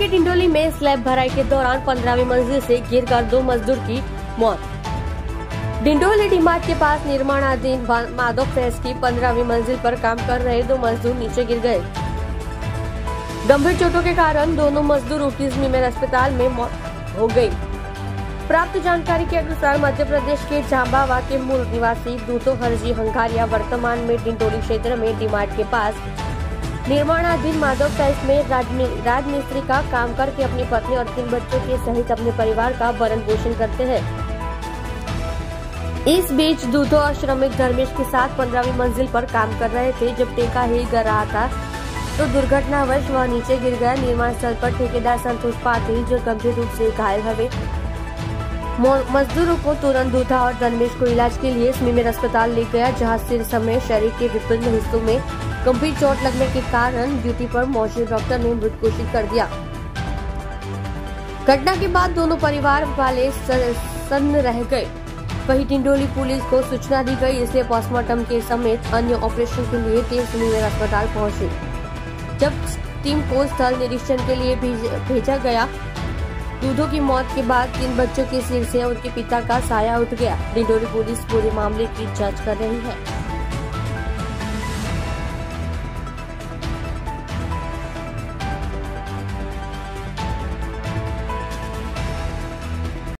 में स्लैब भराई के दौरान पंद्रहवीं मंजिल से गिरकर दो मजदूर की मौत। डिंडोली डिमार्ट के पास निर्माणाधीन माधव फेस की पंद्रहवीं मंजिल पर काम कर रहे दो मजदूर नीचे गिर गए। गंभीर चोटों के कारण दोनों मजदूर उपटिज्म में अस्पताल में मौत हो गई। प्राप्त जानकारी के अनुसार मध्य प्रदेश के जाम्बावा के मूल निवासी दूतो हरजी हंकारिया वर्तमान में डिंडोली क्षेत्र में डीमार्ट के पास निर्माणाधीन माधव पैस में राजमिस्त्री का काम करके अपनी पत्नी और तीन बच्चों के सहित अपने परिवार का भरण पोषण करते हैं। इस बीच दूधो और श्रमिक धर्मेश के साथ पंद्रहवीं मंजिल पर काम कर रहे थे। जब टेका हिल कर रहा था तो दुर्घटनावश वह नीचे गिर गया। निर्माण स्थल पर ठेकेदार संतोष पाटिल जो गंभीर रूप से घायल हुए मजदूरों को तुरंत दूधा और धर्मेश को इलाज के लिए स्मीमेर अस्पताल ले गया, जहाँ सिर समेत शरीर के विभिन्न हिस्सों में गंभीर चोट लगने के कारण ड्यूटी पर मौजूद डॉक्टर ने मृत घोषित कर दिया। घटना के बाद दोनों परिवार वाले सन्न रह गए। वही डिंडोली पुलिस को सूचना दी गई, इसलिए पोस्टमार्टम के समेत अन्य ऑपरेशन के लिए तेज मुंगेर अस्पताल पहुँची। जब टीम को स्थल निरीक्षण के लिए भेजा गया दूधों की मौत के बाद तीन बच्चों के सिर से उनके पिता का साया उठ गया। डिंडोरी पुलिस पूरे मामले की जाँच कर रही है।